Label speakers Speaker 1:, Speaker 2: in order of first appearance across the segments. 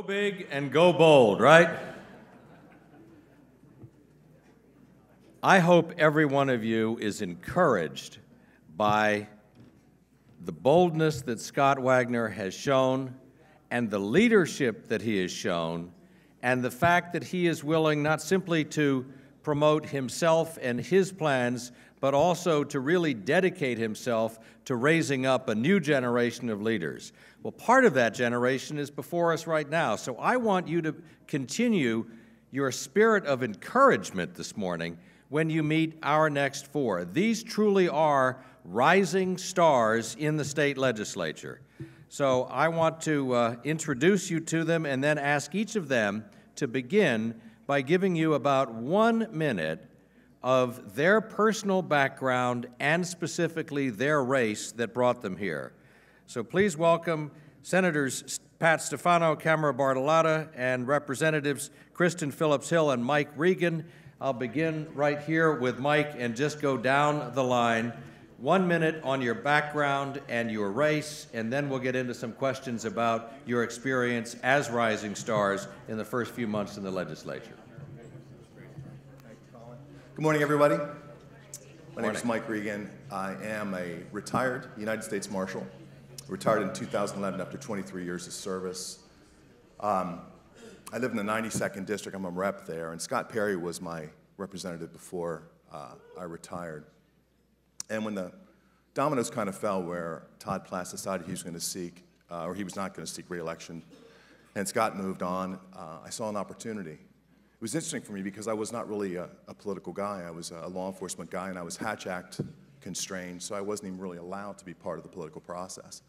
Speaker 1: Go big and go bold, right? I hope every one of you is encouraged by the boldness that Scott Wagner has shown and the leadership that he has shown and the fact that he is willing not simply to promote himself and his plans, but also to really dedicate himself to raising up a new generation of leaders. Well, part of that generation is before us right now. So I want you to continue your spirit of encouragement this morning when you meet our next four. These truly are rising stars in the state legislature. So I want to uh, introduce you to them and then ask each of them to begin by giving you about one minute of their personal background and specifically their race that brought them here. So please welcome Senators Pat Stefano, Camera Bartolotta, and Representatives Kristin Phillips Hill and Mike Regan. I'll begin right here with Mike and just go down the line. One minute on your background and your race, and then we'll get into some questions about your experience as rising stars in the first few months in the legislature.
Speaker 2: Good morning, everybody. My name is Mike Regan. I am a retired United States Marshal retired in 2011 after 23 years of service. Um, I live in the 92nd district. I'm a rep there, and Scott Perry was my representative before uh, I retired. And when the dominoes kind of fell where Todd Platts decided he was going to seek, uh, or he was not going to seek reelection, and Scott moved on, uh, I saw an opportunity. It was interesting for me because I was not really a, a political guy. I was a law enforcement guy, and I was Hatch Act constrained, so I wasn't even really allowed to be part of the political process.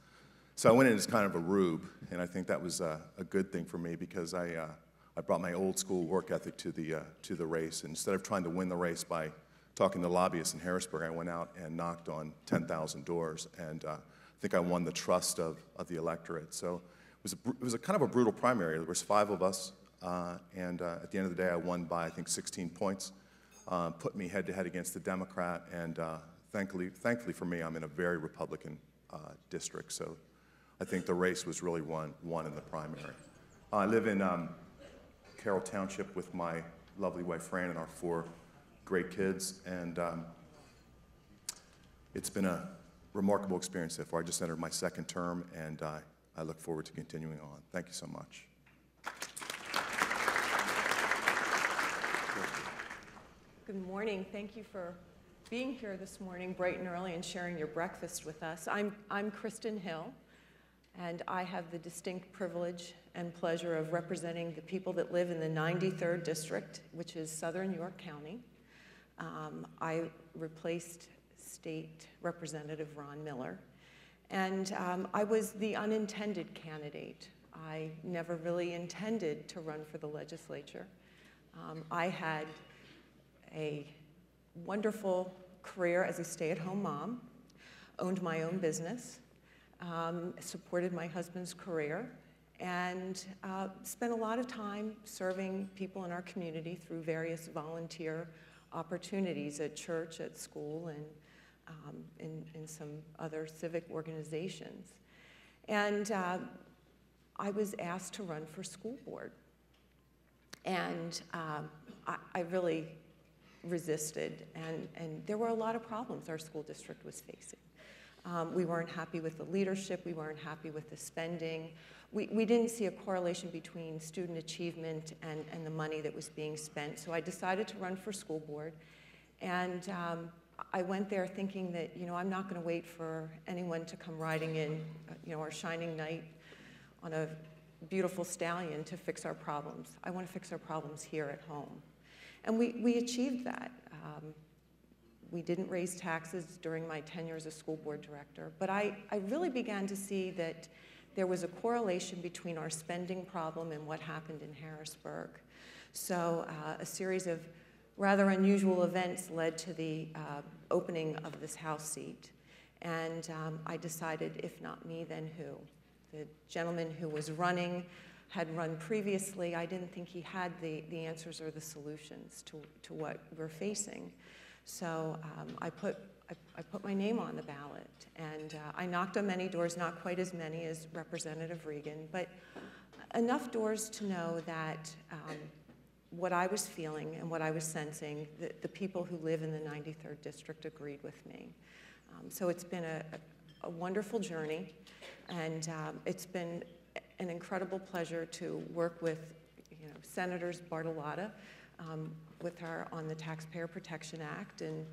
Speaker 2: So I went in as kind of a rube, and I think that was a, a good thing for me because I, uh, I brought my old school work ethic to the, uh, to the race. And instead of trying to win the race by talking to lobbyists in Harrisburg, I went out and knocked on 10,000 doors, and uh, I think I won the trust of, of the electorate. So it was, a, it was a kind of a brutal primary. There was five of us, and uh, at the end of the day, I won by, I think, 16 points, uh, put me head-to-head against the Democrat, and thankfully, thankfully for me, I'm in a very Republican district. So I think the race was really won, won in the primary. I live in um, Carroll Township with my lovely wife Fran and our four great kids, and um, it's been a remarkable experience so far. I just entered my second term, and uh, I look forward to continuing on. Thank you so much.
Speaker 3: Good morning. Thank you for being here this morning, bright and early, and sharing your breakfast with us. I'm, I'm Kristin Hill and I have the distinct privilege and pleasure of representing the people that live in the 93rd District, which is Southern York County. Um, I replaced State Representative Ron Miller, and um, I was the unintended candidate. I never really intended to run for the legislature. Um, I had a wonderful career as a stay-at-home mom, owned my own business, um, supported my husband's career, and uh, spent a lot of time serving people in our community through various volunteer opportunities at church, at school, and um, in, in, some other civic organizations. And uh, I was asked to run for school board. And um, I, I, really resisted, and, and there were a lot of problems our school district was facing. Um, we weren't happy with the leadership. We weren't happy with the spending. We, we didn't see a correlation between student achievement and, and the money that was being spent. So I decided to run for school board. And um, I went there thinking that, you know, I'm not going to wait for anyone to come riding in, uh, you know, our shining knight on a beautiful stallion to fix our problems. I want to fix our problems here at home. And we, we achieved that. Um, we didn't raise taxes during my tenure as a school board director, but I, I really began to see that there was a correlation between our spending problem and what happened in Harrisburg. So uh, a series of rather unusual events led to the uh, opening of this House seat. And um, I decided, if not me, then who? The gentleman who was running had run previously. I didn't think he had the, the answers or the solutions to, to what we're facing. So um, I, put, I, I, put my name on the ballot. And uh, I knocked on many doors, not quite as many as Representative Regan, but enough doors to know that um, what I was feeling and what I was sensing, the, the people who live in the 93rd district agreed with me. Um, so it's been a, a wonderful journey, and um, it's been an incredible pleasure to work with you know, Senators Bartolotta um, with her on the Taxpayer Protection Act and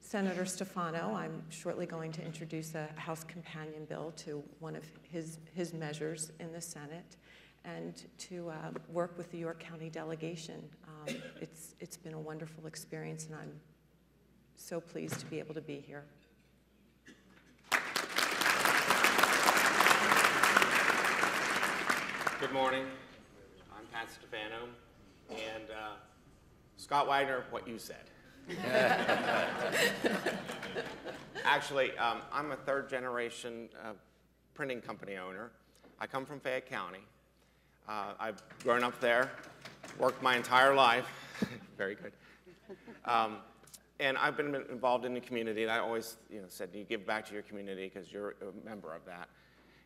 Speaker 3: Senator Stefano. I'm shortly going to introduce a House companion bill to one of his, his measures in the Senate and to uh, work with the York County delegation. Um, it's, it's been a wonderful experience, and I'm so pleased to be able to be here.
Speaker 4: Good morning. I'm Pat Stefano, and uh, Scott Wagner, what you said. Actually, um, I'm a third generation uh, printing company owner. I come from Fayette County. Uh, I've grown up there, worked my entire life. Very good. Um, and I've been involved in the community, and I always you know, said you give back to your community because you're a member of that.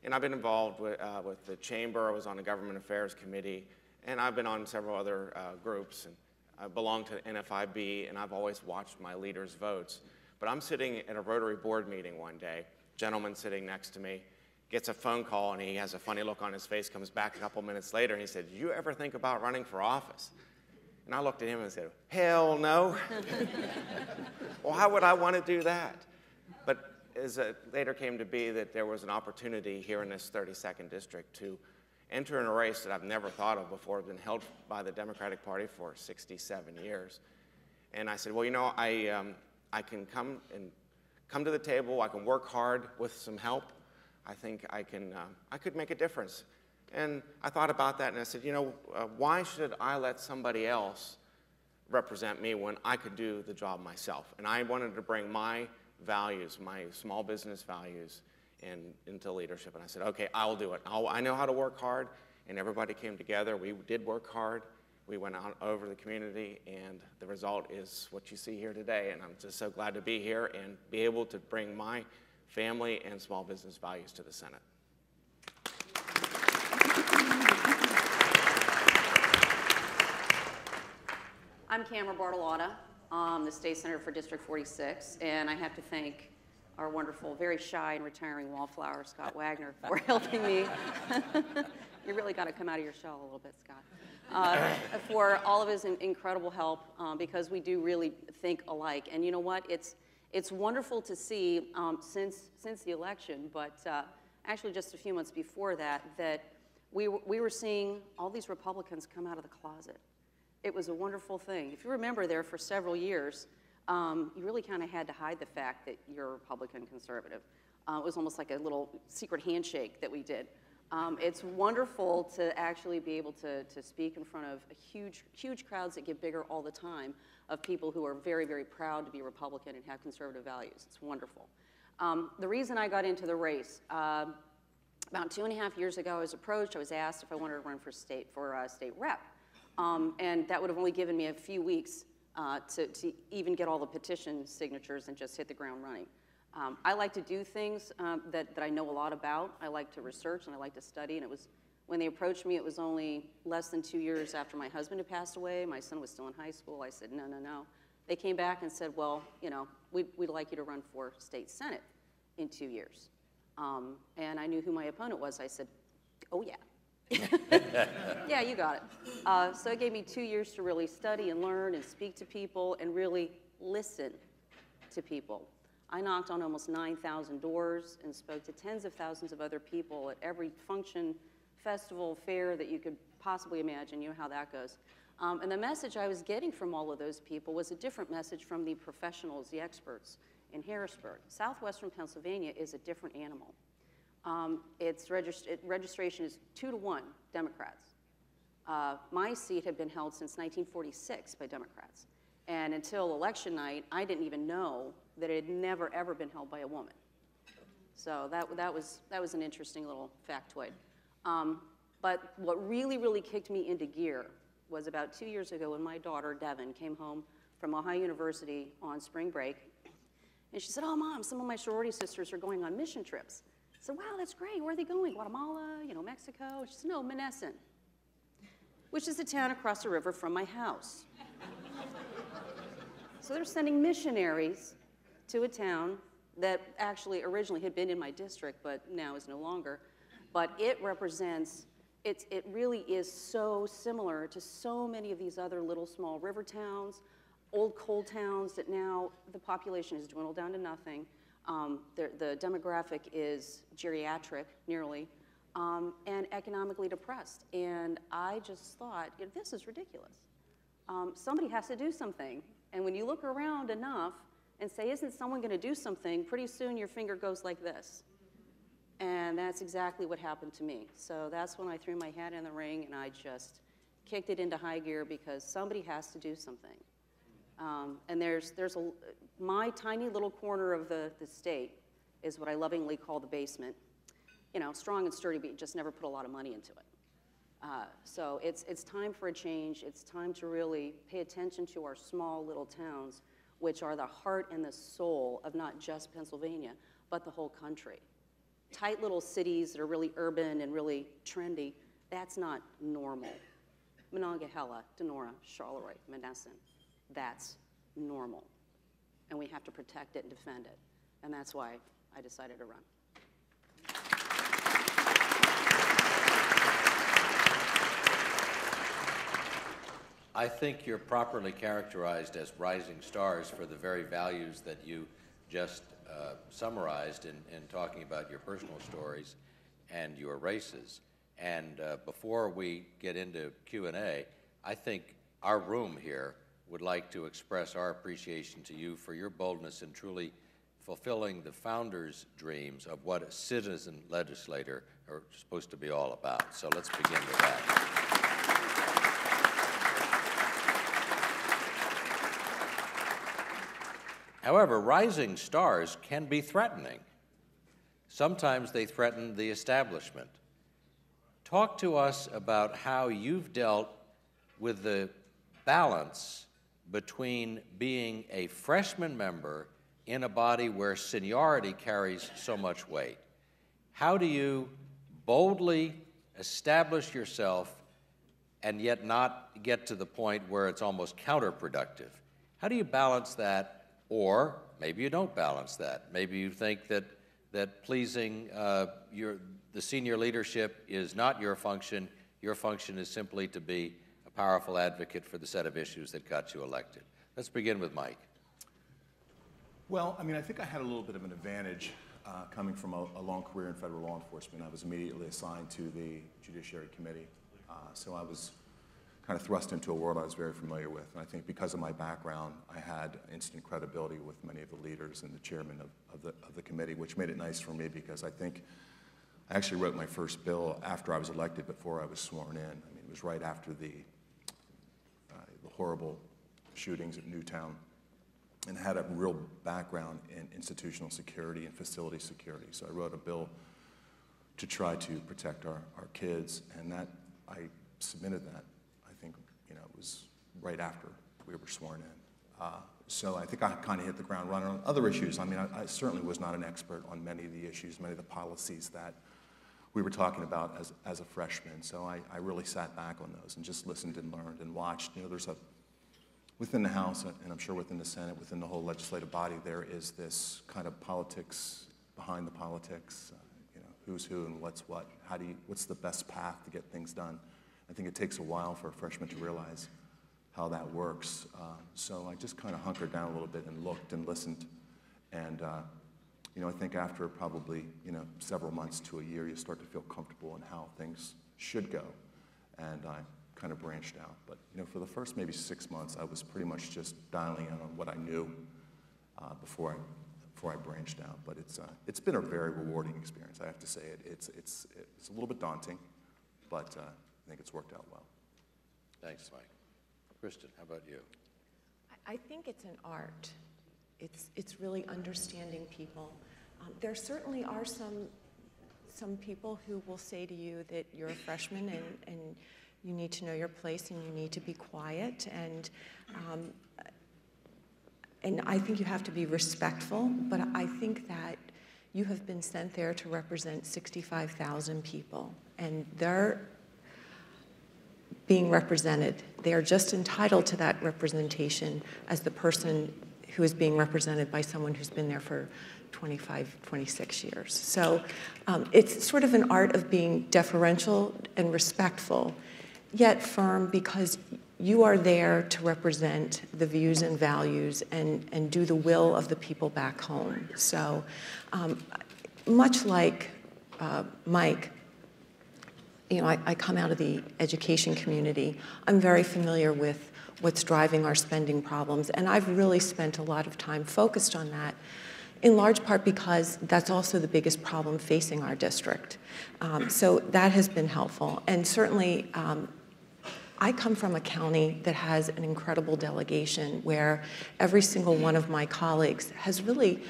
Speaker 4: And I've been involved with, uh, with the chamber. I was on the government affairs committee, and I've been on several other uh, groups. And I belong to NFIB, and I've always watched my leaders' votes. But I'm sitting at a Rotary board meeting one day. Gentleman sitting next to me gets a phone call, and he has a funny look on his face. Comes back a couple minutes later, and he said, "Do you ever think about running for office?" And I looked at him and said, "Hell no." Why would I want to do that? As it later came to be that there was an opportunity here in this 32nd district to enter in a race that I've never thought of before, been held by the Democratic Party for 67 years. And I said, well, you know, I, um, I can come and come to the table, I can work hard with some help. I think I can, uh, I could make a difference. And I thought about that and I said, you know, uh, why should I let somebody else represent me when I could do the job myself? And I wanted to bring my values, my small business values, and into leadership. And I said, okay, I'll do it. I'll, i know how to work hard. And everybody came together. We did work hard. We went out over the community, and the result is what you see here today. And I'm just so glad to be here and be able to bring my family and small business values to the Senate.
Speaker 5: I'm Camera Bartolotta. I'm the state senator for District 46, and I have to thank our wonderful, very shy and retiring wallflower, Scott Wagner, for helping me. you really got to come out of your shell a little bit, Scott. Uh, for all of his in incredible help, um, because we do really think alike. And you know what? It's, it's wonderful to see um, since, since the election, but uh, actually just a few months before that, that we, we were seeing all these Republicans come out of the closet. It was a wonderful thing. If you remember there for several years, um, you really kind of had to hide the fact that you're a Republican conservative. Uh, it was almost like a little secret handshake that we did. Um, it's wonderful to actually be able to, to speak in front of huge, huge crowds that get bigger all the time of people who are very, very proud to be Republican and have conservative values. It's wonderful. Um, the reason I got into the race, uh, about two and a half years ago, I was approached. I was asked if I wanted to run for state for uh, state rep, um, and that would have only given me a few weeks uh, to, to even get all the petition signatures and just hit the ground running. Um, I like to do things um, that, that I know a lot about. I like to research and I like to study. And it was when they approached me, it was only less than two years after my husband had passed away. My son was still in high school. I said, no, no, no. They came back and said, well, you know, we'd, we'd like you to run for state senate in two years. Um, and I knew who my opponent was. I said, oh, yeah. yeah, you got it. Uh, so it gave me two years to really study and learn and speak to people and really listen to people. I knocked on almost 9,000 doors and spoke to tens of thousands of other people at every function, festival, fair that you could possibly imagine. You know how that goes. Um, and the message I was getting from all of those people was a different message from the professionals, the experts in Harrisburg. Southwestern Pennsylvania is a different animal. Um, its regist it, registration is two to one Democrats. Uh, my seat had been held since 1946 by Democrats. And until election night, I didn't even know that it had never, ever been held by a woman. So that, that, was, that was an interesting little factoid. Um, but what really, really kicked me into gear was about two years ago when my daughter, Devin, came home from Ohio University on spring break. And she said, Oh, mom, some of my sorority sisters are going on mission trips said, wow, that's great. Where are they going? Guatemala, you know, Mexico? She said, no, Monessen, which is a town across the river from my house. so they're sending missionaries to a town that actually originally had been in my district, but now is no longer. But it represents, it's, it really is so similar to so many of these other little small river towns, old coal towns that now the population has dwindled down to nothing. Um, the, the demographic is geriatric, nearly, um, and economically depressed. And I just thought, this is ridiculous. Um, somebody has to do something. And when you look around enough, and say, Isn't someone going to do something? Pretty soon your finger goes like this. And that's exactly what happened to me. So that's when I threw my hat in the ring and I just kicked it into high gear because somebody has to do something. Um, and there's, there's a, my tiny little corner of the, the state is what I lovingly call the basement. You know, strong and sturdy, but you just never put a lot of money into it. Uh, so it's, it's time for a change. It's time to really pay attention to our small little towns which are the heart and the soul of not just Pennsylvania, but the whole country. Tight little cities that are really urban and really trendy, that's not normal. Monongahela, Donora, Charleroi, Monessen, that's normal. And we have to protect it and defend it. And that's why I decided to run.
Speaker 1: I think you're properly characterized as rising stars for the very values that you just uh, summarized in, in talking about your personal stories and your races. And uh, before we get into Q&A, I think our room here would like to express our appreciation to you for your boldness in truly fulfilling the founders' dreams of what a citizen legislator are supposed to be all about. So let's begin with that. However, rising stars can be threatening. Sometimes they threaten the establishment. Talk to us about how you've dealt with the balance between being a freshman member in a body where seniority carries so much weight. How do you boldly establish yourself and yet not get to the point where it's almost counterproductive? How do you balance that or maybe you don't balance that. Maybe you think that, that pleasing uh, your, the senior leadership is not your function. Your function is simply to be powerful advocate for the set of issues that got you elected. Let's begin with Mike.
Speaker 2: Well, I mean, I think I had a little bit of an advantage uh, coming from a, a, long career in federal law enforcement. I was immediately assigned to the Judiciary Committee. Uh, so I was kind of thrust into a world I was very familiar with. And I think because of my background, I had instant credibility with many of the leaders and the chairman of, of, the, of the committee, which made it nice for me because I think I actually wrote my first bill after I was elected, before I was sworn in. I mean, it was right after the, the horrible shootings at Newtown and had a real background in institutional security and facility security. So I wrote a bill to try to protect our, our kids, and that I submitted that I think you know it was right after we were sworn in. Uh, so I think I kind of hit the ground running on other issues. I mean, I, I, certainly was not an expert on many of the issues, many of the policies that we were talking about as, as a freshman. So I, I really sat back on those and just listened and learned and watched. You know, there's a, within the House, and I'm sure within the Senate, within the whole legislative body, there is this kind of politics behind the politics. Uh, you know, who's who and what's what. How do you, what's the best path to get things done? I think it takes a while for a freshman to realize how that works. Uh, so I just kind of hunkered down a little bit and looked and listened. And, uh, you know, I think after probably, you know, several months to a year, you start to feel comfortable in how things should go. And I kind of branched out. But, you know, for the first maybe six months, I was pretty much just dialing in on what I knew uh, before, I, before I branched out. But it's, uh, it's been a very rewarding experience, I have to say. It, it's, it's, it's a little bit daunting, but uh, I think it's worked out well.
Speaker 1: Thanks, Mike. Kristin, how about you?
Speaker 3: I think it's an art. It's, it's really understanding people. Um, there certainly are some, some people who will say to you that you're a freshman and, and you need to know your place and you need to be quiet. And, um, and I think you have to be respectful, but I think that you have been sent there to represent 65,000 people, and they're being represented. They are just entitled to that representation as the person who is being represented by someone who's been there for 25, 26 years. So um, it's sort of an art of being deferential and respectful, yet firm because you are there to represent the views and values and, and do the will of the people back home. So um, much like uh, Mike, you know, I, I come out of the education community. I'm very familiar with what's driving our spending problems, and I've really spent a lot of time focused on that, in large part because that's also the biggest problem facing our district. Um, so that has been helpful, and certainly um, I come from a county that has an incredible delegation where every single one of my colleagues has really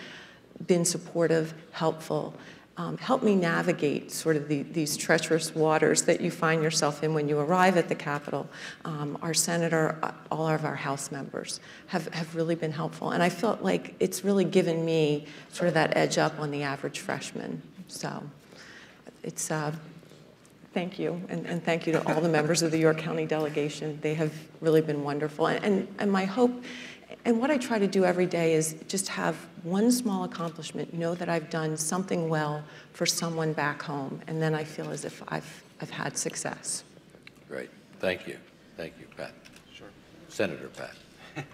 Speaker 3: been supportive, helpful, um, help me navigate sort of the, these treacherous waters that you find yourself in when you arrive at the Capitol. Um, our senator, uh, all of our House members have, have really been helpful. And I felt like it's really given me sort of that edge up on the average freshman. So it's, uh, thank you. And, and thank you to all the members of the York County delegation. They have really been wonderful. And, and, and my hope and what I try to do every day is just have one small accomplishment, know that I've done something well for someone back home, and then I feel as if I've, I've had success.
Speaker 1: Great. Thank you. Thank you, Pat.
Speaker 4: Sure.
Speaker 1: Senator Pat.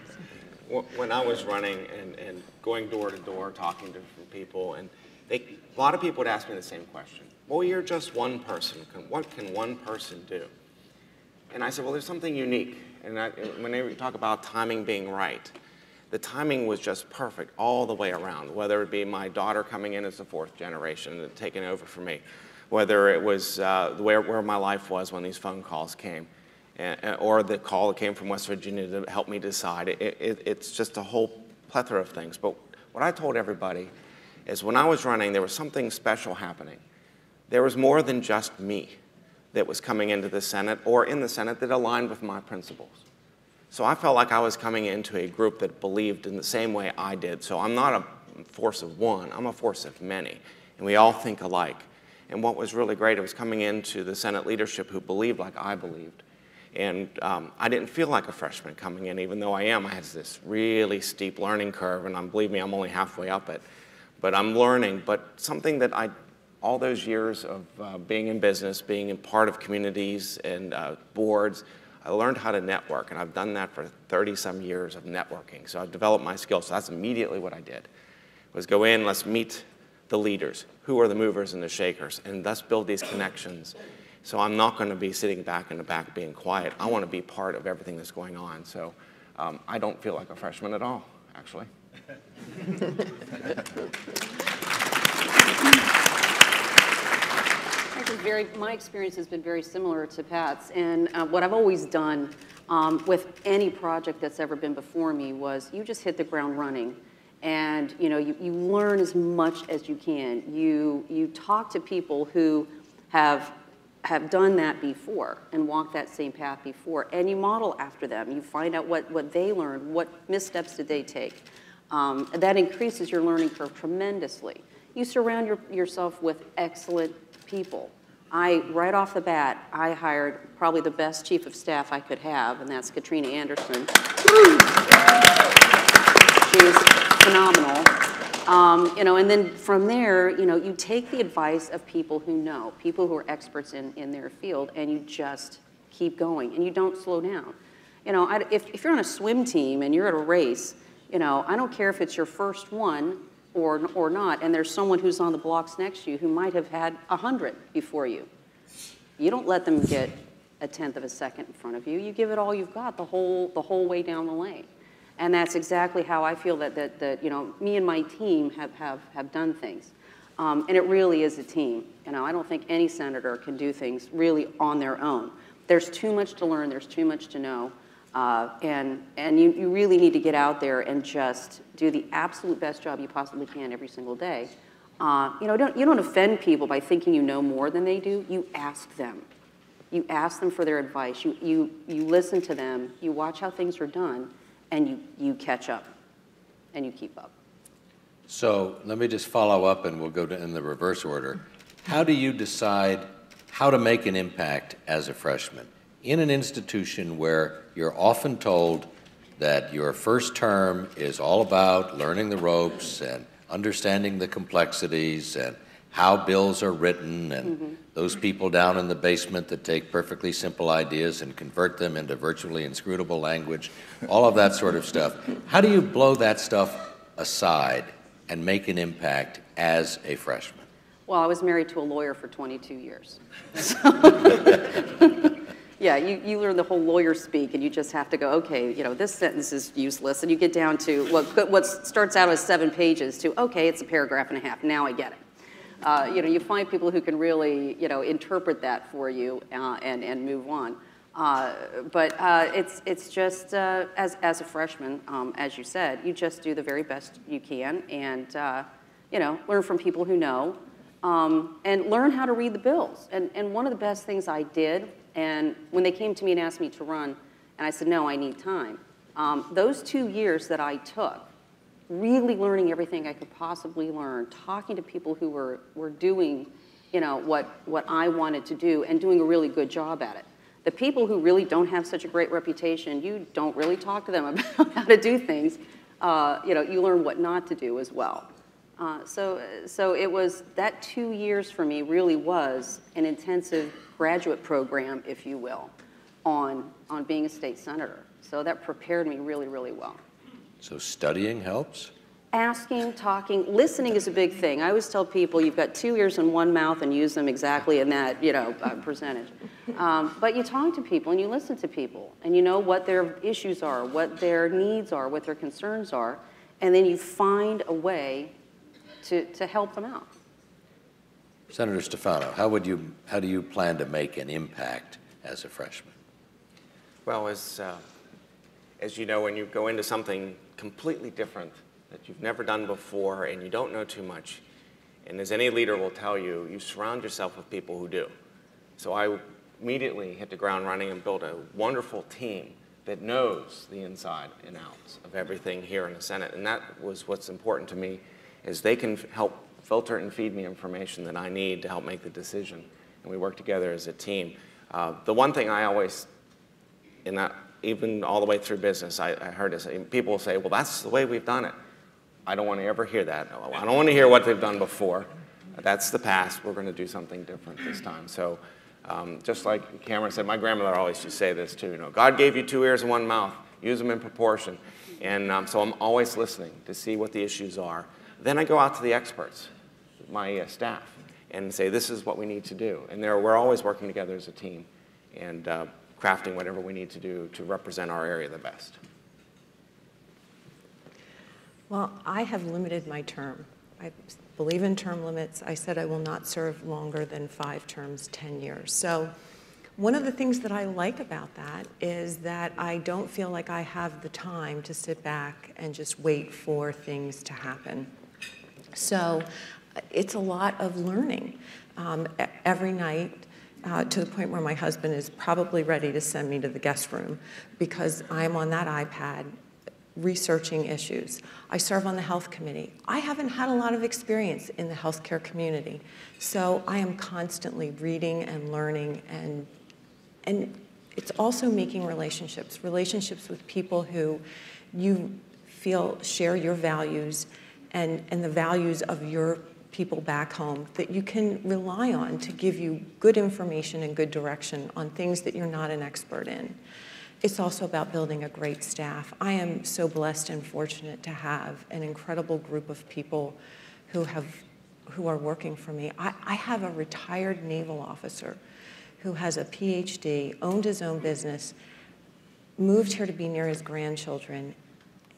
Speaker 4: When I was running and, and going door to door, talking to different people, and they, a lot of people would ask me the same question. Well, you're just one person. Can, what can one person do? And I said, well, there's something unique. And I, whenever you talk about timing being right, the timing was just perfect all the way around, whether it be my daughter coming in as the fourth generation and taking over for me, whether it was uh, where, where my life was when these phone calls came, and, or the call that came from West Virginia to help me decide. It, it, it's just a whole plethora of things. But what I told everybody is when I was running, there was something special happening. There was more than just me that was coming into the Senate or in the Senate that aligned with my principles. So I felt like I was coming into a group that believed in the same way I did. So I'm not a force of one, I'm a force of many. And we all think alike. And what was really great, it was coming into the Senate leadership who believed like I believed. And um, I didn't feel like a freshman coming in, even though I am. I had this really steep learning curve, and I'm, believe me, I'm only halfway up it. But I'm learning. But something that I all those years of uh, being in business, being in part of communities and uh, boards, I learned how to network, and I've done that for 30 some years of networking. So I've developed my skills. So that's immediately what I did. Was go in, let's meet the leaders. Who are the movers and the shakers? And let's build these connections. So I'm not going to be sitting back in the back being quiet. I want to be part of everything that's going on. So um, I don't feel like a freshman at all, actually.
Speaker 5: very, my experience has been very similar to Pat's. And uh, what I've always done um, with any project that's ever been before me was you just hit the ground running. And you know, you, you learn as much as you can. You, you talk to people who have, have done that before and walked that same path before, and you model after them. You find out what, what they learned, what missteps did they take. Um, that increases your learning curve tremendously. You surround your, yourself with excellent people I, right off the bat, I hired probably the best chief of staff I could have, and that's Katrina Anderson. She's phenomenal. Um, you know, and then from there, you know, you take the advice of people who know, people who are experts in, in their field, and you just keep going, and you don't slow down. You know, I, if, if you're on a swim team and you're at a race, you know, I don't care if it's your first one, or, or not, and there's someone who's on the blocks next to you who might have had 100 before you. You don't let them get a tenth of a second in front of you. You give it all you've got the whole, the whole way down the lane. And that's exactly how I feel that, that, that you know, me and my team have, have, have done things. Um, and it really is a team. You know, I don't think any senator can do things really on their own. There's too much to learn, there's too much to know. Uh, and and you, you really need to get out there and just do the absolute best job you possibly can every single day. Uh, you know, don't, you don't offend people by thinking you know more than they do. You ask them. You ask them for their advice. You, you, you listen to them. You watch how things are done, and you, you catch up, and you keep up.
Speaker 1: So let me just follow up and we'll go to, in the reverse order. How do you decide how to make an impact as a freshman in an institution where you're often told that your first term is all about learning the ropes and understanding the complexities and how bills are written and
Speaker 5: Mm-hmm.
Speaker 1: those people down in the basement that take perfectly simple ideas and convert them into virtually inscrutable language, all of that sort of stuff. How do you blow that stuff aside and make an impact as a freshman?
Speaker 5: Well, I was married to a lawyer for 22 years. So- Yeah, you, you learn the whole lawyer speak, and you just have to go, okay, you know, this sentence is useless, and you get down to what, what starts out as seven pages to, okay, it's a paragraph and a half, now I get it. Uh, you know, you find people who can really, you know, interpret that for you uh, and, and move on. Uh, but uh, it's, it's just, uh, as, as a freshman, um, as you said, you just do the very best you can and, uh, you know, learn from people who know um, and learn how to read the bills. And, and one of the best things I did, and when they came to me and asked me to run, and I said, no, I need time, um, those two years that I took, really learning everything I could possibly learn, talking to people who were, were doing, you know, what, what I wanted to do and doing a really good job at it. The people who really don't have such a great reputation, you don't really talk to them about how to do things. Uh, you know, you learn what not to do as well. Uh, so, so it was, that two years for me really was an intensive graduate program, if you will, on, on being a state senator. So that prepared me really, really well
Speaker 1: So studying helps?
Speaker 5: asking, talking, listening is a big thing. I always tell people you've got two ears and one mouth and use them exactly in that, you know, uh, percentage. Um, but you talk to people and you listen to people and you know what their issues are, what their needs are, what their concerns are, and then you find a way to, to help them out.
Speaker 1: Senator Stefano, how would you, how do you plan to make an impact as a freshman?
Speaker 4: Well, as, uh, as you know, when you go into something completely different that you've never done before and you don't know too much, and as any leader will tell you, you surround yourself with people who do. So I immediately hit the ground running and built a wonderful team that knows the inside and outs of everything here in the Senate. And that was what's important to me, is they can help filter and feed me information that I need to help make the decision. And we work together as a team. Uh, the one thing I always in that, even all the way through business, I, I heard this. People say, well, that's the way we've done it. I don't want to ever hear that. I don't want to hear what they've done before. That's the past. We're going to do something different this time. So, um, just like Cameron said, my grandmother always used to say this too. You know, God gave you two ears and one mouth. Use them in proportion. And um, so I'm always listening to see what the issues are. Then I go out to the experts, my uh, staff, and say, this is what we need to do. And we're always working together as a team. And uh, crafting whatever we need to do to represent our area the best.
Speaker 3: Well, I have limited my term. I believe in term limits. I said I will not serve longer than five terms, 10 years. So one of the things that I like about that is that I don't feel like I have the time to sit back and just wait for things to happen. So it's a lot of learning. Um, every night, uh, to the point where my husband is probably ready to send me to the guest room because I'm on that iPad researching issues. I serve on the health committee. I haven't had a lot of experience in the healthcare community, so I am constantly reading and learning and and it's also making relationships, relationships with people who you feel share your values and, and the values of your people back home that you can rely on to give you good information and good direction on things that you're not an expert in. It's also about building a great staff. I am so blessed and fortunate to have an incredible group of people who have who are working for me. I, I have a retired naval officer who has a PhD, owned his own business, moved here to be near his grandchildren,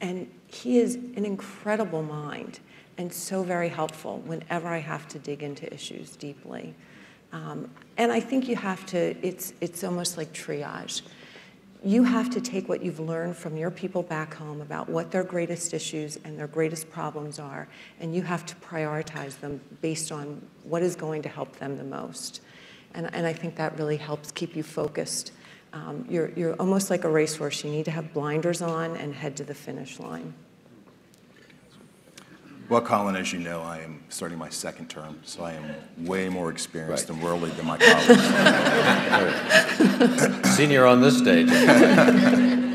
Speaker 3: and he is an incredible mind and so very helpful whenever I have to dig into issues deeply. Um, and I think you have to, it's, it's almost like triage. You have to take what you've learned from your people back home about what their greatest issues and their greatest problems are, and you have to prioritize them based on what is going to help them the most. And, and I think that really helps keep you focused. Um, you're, you're almost like a racehorse. You need to have blinders on and head to the finish line.
Speaker 2: Well, Colin, as you know, I am starting my second term, so I am way more experienced
Speaker 1: Right.
Speaker 2: and worldly than my colleagues.
Speaker 1: Senior on this stage.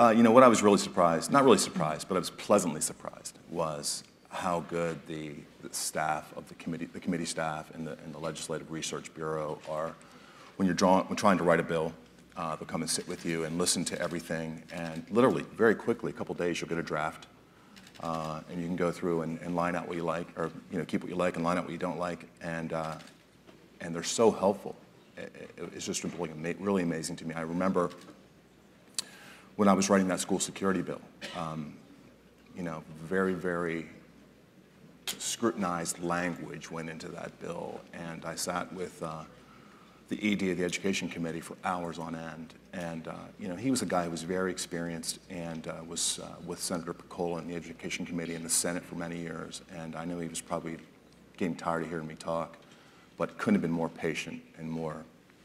Speaker 2: Uh, you know, what I was really surprised, not really surprised, but I was pleasantly surprised, was how good the, the staff of the committee, the committee staff and the, and the Legislative Research Bureau are. When you're drawing, when trying to write a bill, uh, they'll come and sit with you and listen to everything, and literally, very quickly, a couple days, you'll get a draft, uh, and you can go through and, and line out what you like, or you know, keep what you like and line out what you don't like, and uh, and they're so helpful. It- it- It's just really, really amazing to me. I remember when I was writing that school security bill, um, you know, very, very scrutinized language went into that bill, and I sat with uh, the ED of the Education Committee for hours on end. And, uh, you know, he was a guy who was very experienced and uh, was uh, with Senator Piccola in the Education Committee in the Senate for many years. And I know he was probably getting tired of hearing me talk, but couldn't have been more patient and more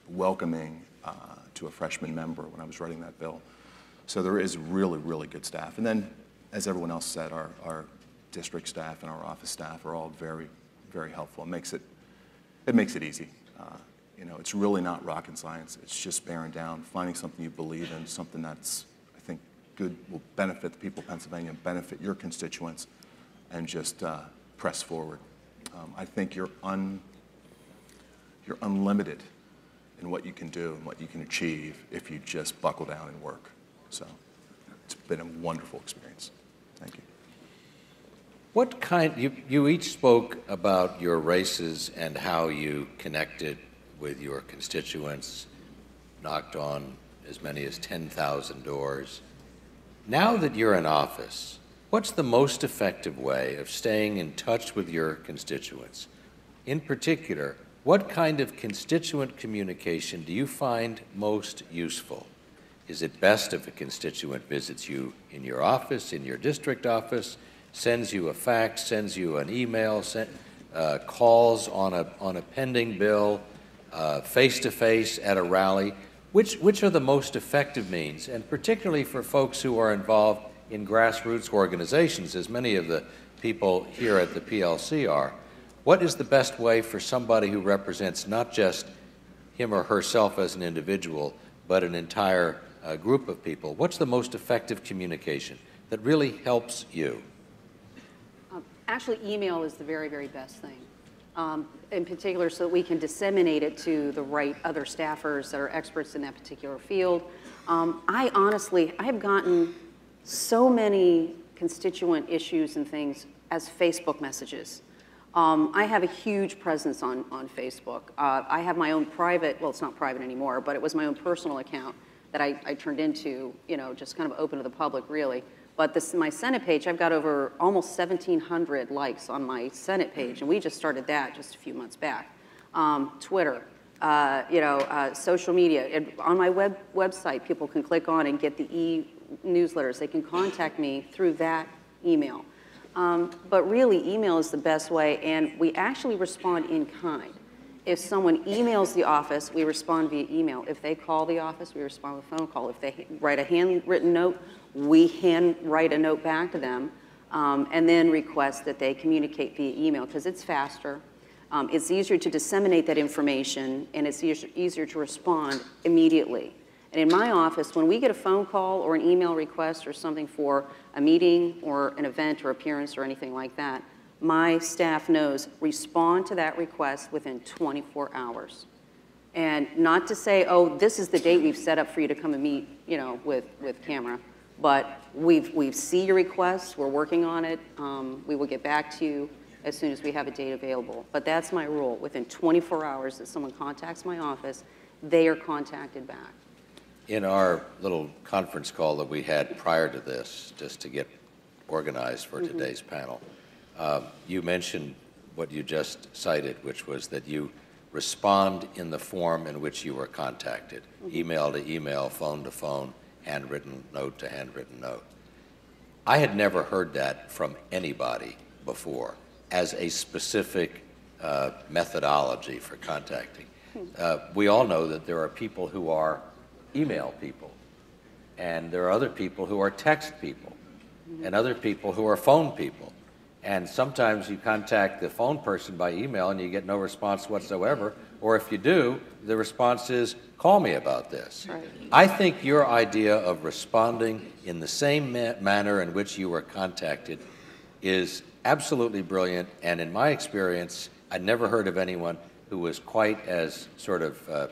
Speaker 2: welcoming uh, to a freshman member when I was writing that bill. So there is really, really good staff. And then, as everyone else said, our, our district staff and our office staff are all very, very helpful. It makes it, it makes it easy. You know, it's really not rocket science. It's just bearing down, finding something you believe in, something that's, I think, good, will benefit the people of Pennsylvania, benefit your constituents, and just uh, press forward. Um, I think you're un, you're unlimited in what you can do and what you can achieve if you just buckle down and work. So it's been a wonderful experience. Thank you.
Speaker 1: What kind, you, you each spoke about your races and how you connected with your constituents, knocked on as many as 10,000 doors. Now that you're in office, what's the most effective way of staying in touch with your constituents? In particular, what kind of constituent communication do you find most useful? Is it best if a constituent visits you in your office, in your district office, sends you a fax, sends you an email, send, uh, calls on a, on a pending bill, uh, face-to-face at a rally? Which, which are the most effective means? And particularly for folks who are involved in grassroots organizations, as many of the people here at the PLC are, what is the best way for somebody who represents not just him or herself as an individual, but an entire uh, group of people? What's the most effective communication that really helps you?
Speaker 5: Um, Actually, email is the very, very best thing. Um, In particular, so that we can disseminate it to the right other staffers that are experts in that particular field. Um, I honestly, I have gotten so many constituent issues and things as Facebook messages. Um, I have a huge presence on, on Facebook. Uh, I have my own private, well, it's not private anymore, but it was my own personal account that I, I turned into, you know, just kind of open to the public, really. But this, my Senate page, I've got over almost 1,700 likes on my Senate page, and we just started that just a few months back. Um, Twitter, uh, you know, uh, social media. And on my web website, people can click on and get the e-newsletters. They can contact me through that email. Um, but really, email is the best way, and we actually respond in kind. If someone emails the office, we respond via email. If they call the office, we respond with a phone call. If they write a handwritten note, we hand write a note back to them, um, and then request that they communicate via email because it's faster. Um, it's easier to disseminate that information, and it's easier, easier to respond immediately. And in my office, when we get a phone call or an email request or something for a meeting or an event or appearance or anything like that, my staff knows respond to that request within 24 hours. And not to say, oh, this is the date we've set up for you to come and meet, you know, with, with camera, but we've, we've see your requests, we're working on it, um, we will get back to you as soon as we have a date available. But that's my rule, within 24 hours that someone contacts my office, they are contacted back.
Speaker 1: In our little conference call that we had prior to this, just to get organized for today's panel, um, you mentioned what you just cited, which was that you respond in the form in which you were contacted, email to email, phone to phone, handwritten note to handwritten note. I had never heard that from anybody before as a specific uh, methodology for contacting. Uh, we all know that there are people who are email people, and there are other people who are text people, and other people who are phone people. And sometimes you contact the phone person by email and you get no response whatsoever. Or if you do, the response is, call me about this.
Speaker 5: Right.
Speaker 1: I think your idea of responding in the same ma- manner in which you were contacted is absolutely brilliant. And in my experience, I never heard of anyone who was quite as sort of uh,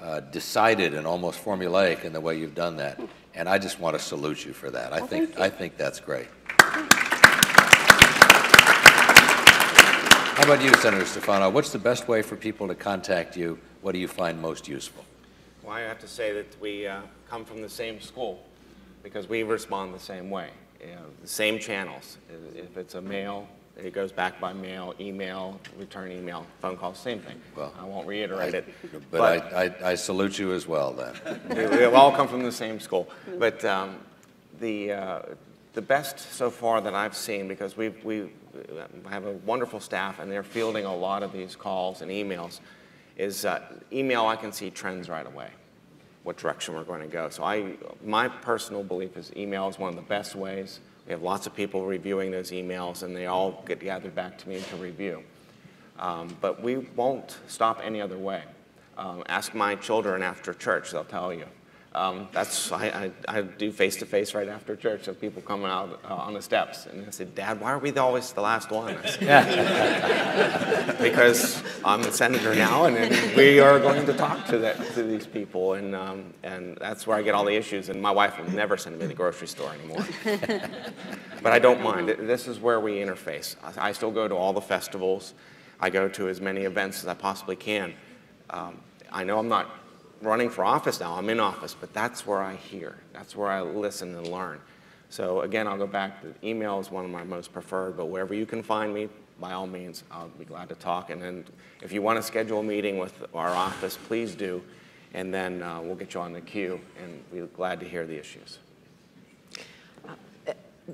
Speaker 1: uh, decided and almost formulaic in the way you've done that. And I just want to salute you for that. I
Speaker 5: Well,
Speaker 1: think. I think that's great. How about you, Senator Stefano? What's the best way for people to contact you? What do you find most useful?
Speaker 4: Well, I have to say that we uh, come from the same school because we respond the same way. You know, the same channels. If- it's a mail, it goes back by mail, email, return email, phone call, same thing.
Speaker 1: Well,
Speaker 4: I won't reiterate it.
Speaker 1: But I, I, I salute you as well, then.
Speaker 4: we, we all come from the same school. But um, the, uh, the best so far that I've seen, because we've, we have a wonderful staff and they're fielding a lot of these calls and emails, is uh, email I can see trends right away, what direction we're going to go. So I, my personal belief is email is one of the best ways. We have lots of people reviewing those emails and they all get gathered back to me to review. Um, but we won't stop any other way. Um, ask my children after church, they'll tell you. Um, that's I, I, I do face to face right after church of people coming out uh, on the steps, and I said, "Dad, why are we always the last one?" I said, because I'm the senator now, and we are going to talk to that to these people, and um, and that's where I get all the issues. And my wife will never send me to the grocery store anymore. but I don't mind. This is where we interface. I I still go to all the festivals. I go to as many events as I possibly can. Um, I know I'm not running for office now. I'm in office, but that's where I hear. That's where I listen and learn. So again, I'll go back. to email is one of my most preferred, but wherever you can find me, by all means, I'll be glad to talk. And then if you want to schedule a meeting with our office, please do. And then uh, we'll get you on the queue, and we're glad to hear the issues.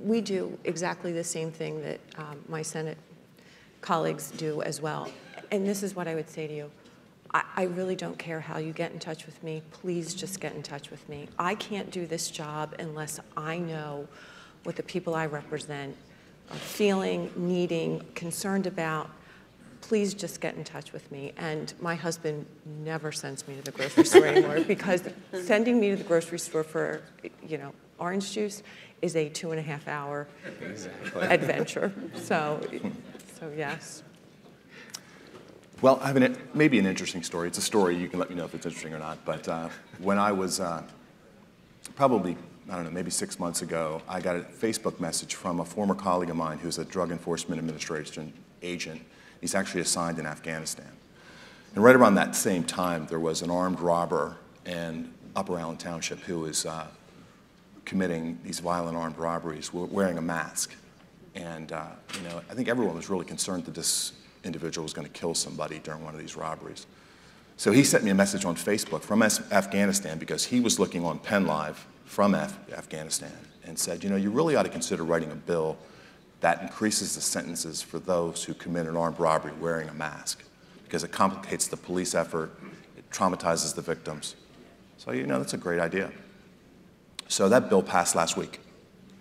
Speaker 3: We do exactly the same thing that um, my Senate colleagues do as well. And this is what I would say to you. I, I really don't care how you get in touch with me. Please just get in touch with me. I can't do this job unless I know what the people I represent are feeling, needing, concerned about. Please just get in touch with me. And my husband never sends me to the grocery store anymore because sending me to the grocery store for, you know, orange juice is a two and a half hour adventure. So, so yes.
Speaker 2: Well, I have an, maybe an interesting story. It's a story. You can let me know if it's interesting or not. But uh, when I was uh, probably, I don't know, maybe six months ago, I got a Facebook message from a former colleague of mine who's a Drug Enforcement Administration agent. He's actually assigned in Afghanistan. And right around that same time, there was an armed robber in Upper Allen Township who was uh, committing these violent armed robberies wearing a mask. And, uh, you know, I think everyone was really concerned that this individual was going to kill somebody during one of these robberies. So he sent me a message on Facebook from Afghanistan because he was looking on Penn Live from Af- Afghanistan and said, you know, you really ought to consider writing a bill that increases the sentences for those who commit an armed robbery wearing a mask because it complicates the police effort, it traumatizes the victims. So, you know, that's a great idea. So that bill passed last week.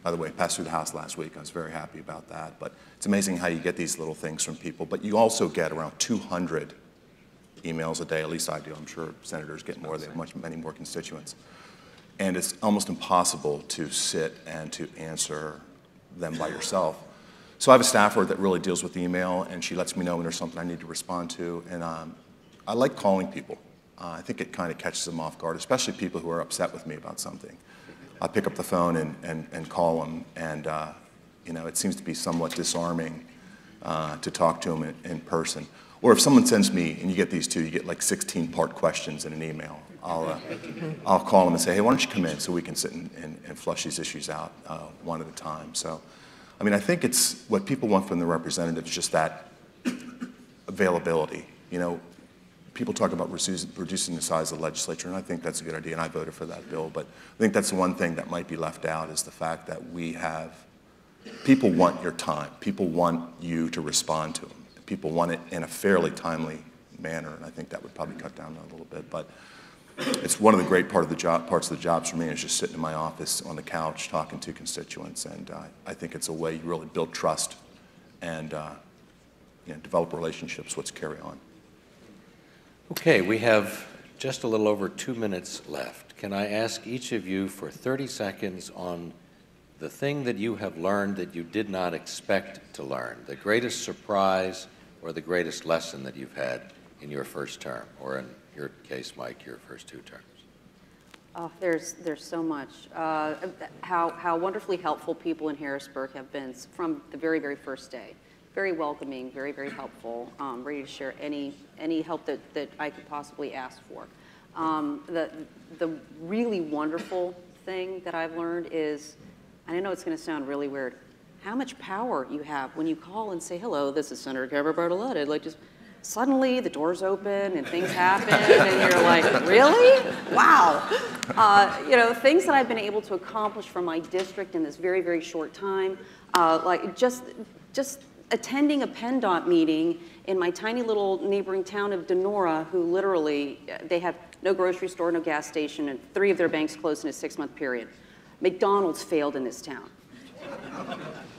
Speaker 2: By the way, passed through the House last week. I was very happy about that. But it's amazing how you get these little things from people. But you also get around 200 emails a day, at least I do. I'm sure senators get more. They have much, many more constituents. And it's almost impossible to sit and to answer them by yourself. So I have a staffer that really deals with the email, and she lets me know when there's something I need to respond to. And um, I like calling people. Uh, I think it kind of catches them off guard, especially people who are upset with me about something. I pick up the phone and, and, and call them, and uh, you know, it seems to be somewhat disarming uh, to talk to them in, in person. Or if someone sends me, and you get these two, you get like 16 part questions in an email. I'll, uh, I'll call them and say, hey, why don't you come in so we can sit and, and, and flush these issues out uh, one at a time. So, I mean, I think it's what people want from the representatives, just that availability. You know, people talk about reducing, the size of the legislature, and I think that's a good idea, and I voted for that bill. But I think that's the one thing that might be left out is the fact that we have people want your time. People want you to respond to them. People want it in a fairly timely manner, and I think that would probably cut down on a little bit. But it's one of the great part of the job, parts of the jobs for me is just sitting in my office on the couch talking to constituents, and uh, I think it's a way you really build trust and uh, you know, develop relationships. Let's carry on.
Speaker 1: Okay, we have just a little over two minutes left. Can I ask each of you for 30 seconds on the thing that you have learned that you did not expect to learn, the greatest surprise or the greatest lesson that you've had in your first term, or in your case, Mike, your first two terms?
Speaker 5: Oh, there's, there's so much. Uh, how, how wonderfully helpful people in Harrisburg have been from the very, very first day. Very welcoming, very, very helpful, um, ready to share any, any help that, that I could possibly ask for. Um, the, the really wonderful thing that I've learned is, I know it's going to sound really weird, how much power you have when you call and say, hello, this is Senator Bartolotta. I'd like just suddenly the doors open and things happen and you're like really wow uh, you know things that i've been able to accomplish for my district in this very very short time uh, like just just attending a PennDOT meeting in my tiny little neighboring town of Donora, who literally, they have no grocery store, no gas station, and three of their banks closed in a six-month period. McDonald's failed in this town.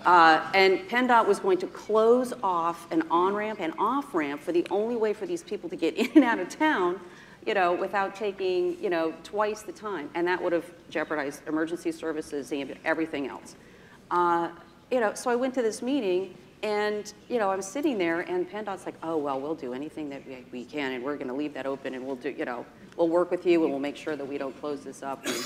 Speaker 5: Uh, and PennDOT was going to close off an on-ramp and off-ramp for the only way for these people to get in and out of town, you know, without taking, you know, twice the time. And that would have jeopardized emergency services and everything else. Uh, you know, so I went to this meeting and, you know, I'm sitting there and PennDOT's like, oh, well, we'll do anything that we, we can and we're going to leave that open and we'll do, you know, we'll work with you and we'll make sure that we don't close this up. And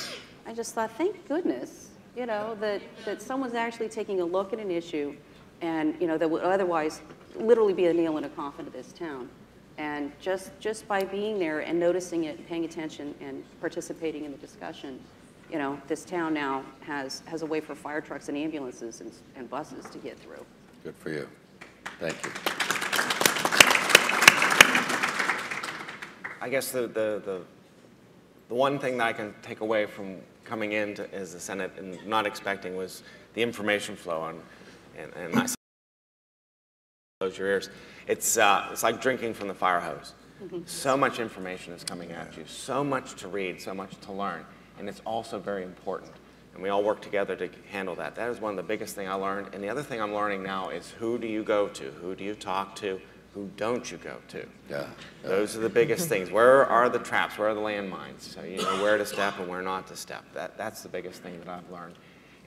Speaker 5: I just thought, thank goodness, you know, that, that someone's actually taking a look at an issue and, you know, that would otherwise literally be a nail in a coffin to this town. And just, just by being there and noticing it, paying attention and participating in the discussion, you know, this town now has, has a way for fire trucks and ambulances and, and buses to get through.
Speaker 1: Good for you. Thank you.
Speaker 4: I guess the, the, the, the one thing that I can take away from coming in to, as the Senate and not expecting was the information flow. And, and, and I close your ears. It's, uh, it's like drinking from the fire hose. So much information is coming at you, so much to read, so much to learn, and it's also very important and we all work together to handle that. That is one of the biggest things I learned. And the other thing I'm learning now is who do you go to? Who do you talk to? Who don't you go to?
Speaker 1: Yeah.
Speaker 4: Those are the biggest things. Where are the traps? Where are the landmines? So you know where to step and where not to step. That, that's the biggest thing that I've learned.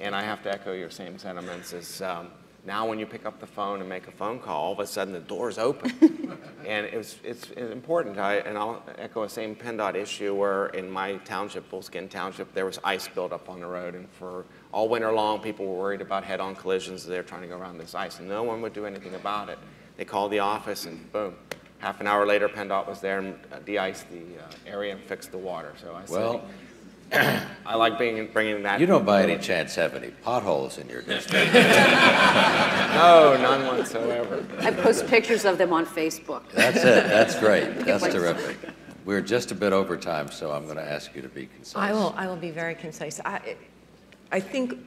Speaker 4: And I have to echo your same sentiments. Is um, now when you pick up the phone and make a phone call, all of a sudden the door's open. and it's, it's important. I, and I'll echo the same PennDOT issue where in my township, Bullskin Township, there was ice buildup on the road. And for all winter long, people were worried about head-on collisions. They're trying to go around this ice. And no one would do anything about it. They called the office and boom. Half an hour later, PennDOT was there and uh, de-iced the uh, area and fixed the water. So I said,
Speaker 1: Well,
Speaker 4: I like being, bringing that.
Speaker 1: you don't by any chance have any potholes in your district?
Speaker 4: No, none whatsoever.
Speaker 5: I post pictures of them on Facebook.
Speaker 1: That's it. That's great. That's terrific. We're just a bit over time, so I'm going to ask you to be concise.
Speaker 3: I will, I will be very concise. I, I think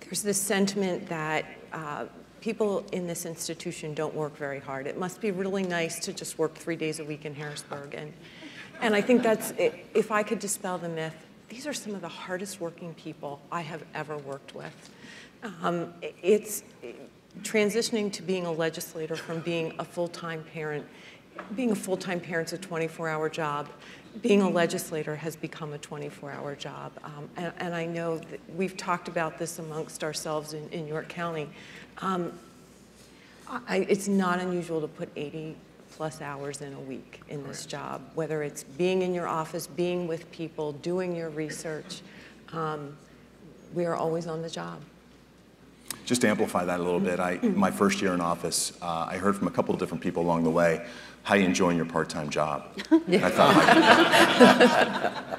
Speaker 3: there's this sentiment that uh, people in this institution don't work very hard. It must be really nice to just work three days a week in Harrisburg. And, and I think that's, if I could dispel the myth, these are some of the hardest working people I have ever worked with. Um, it's transitioning to being a legislator from being a full-time parent. Being a full-time parent's a 24-hour job. Being a legislator has become a 24-hour job. Um, and, and, I know that we've talked about this amongst ourselves in, in York County. Um, I, it's not unusual to put 80 plus hours in a week in this job, whether it's being in your office, being with people, doing your research. Um, we are always on the job.
Speaker 2: Just to amplify that a little bit, I, my first year in office, uh, I heard from a couple of different people along the way, how you enjoying your part-time job? And I thought,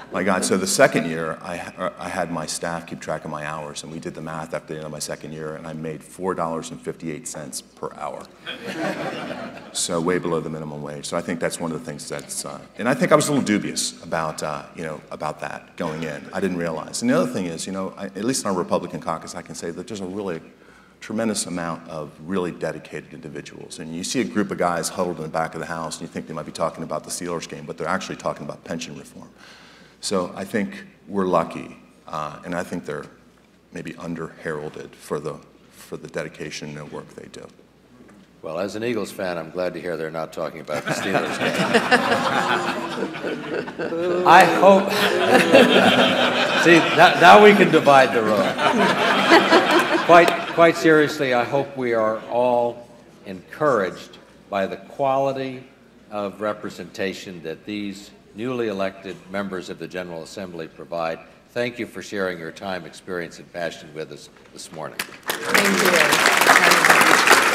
Speaker 2: my, my God. So the second year, I, I had my staff keep track of my hours, and we did the math after the end of my second year, and I made $4.58 per hour. so way below the minimum wage. So I think that's one of the things that's, uh, and I think I was a little dubious about, uh, you know, about that going in. I didn't realize. And the other thing is, you know, I, at least in our Republican caucus, I can say that there's a really tremendous amount of really dedicated individuals. And you see a group of guys huddled in the back of the house, and you think they might be talking about the Steelers game, but they're actually talking about pension reform. So I think we're lucky, uh, and I think they're maybe under heralded for the for the dedication and work they do.
Speaker 1: Well, as an Eagles fan, I'm glad to hear they're not talking about the Steelers game. I hope. See, now, now we can divide the road. quite, quite seriously, I hope we are all encouraged by the quality of representation that these newly elected members of the General Assembly provide. Thank you for sharing your time, experience, and passion with us this morning.
Speaker 3: Thank you.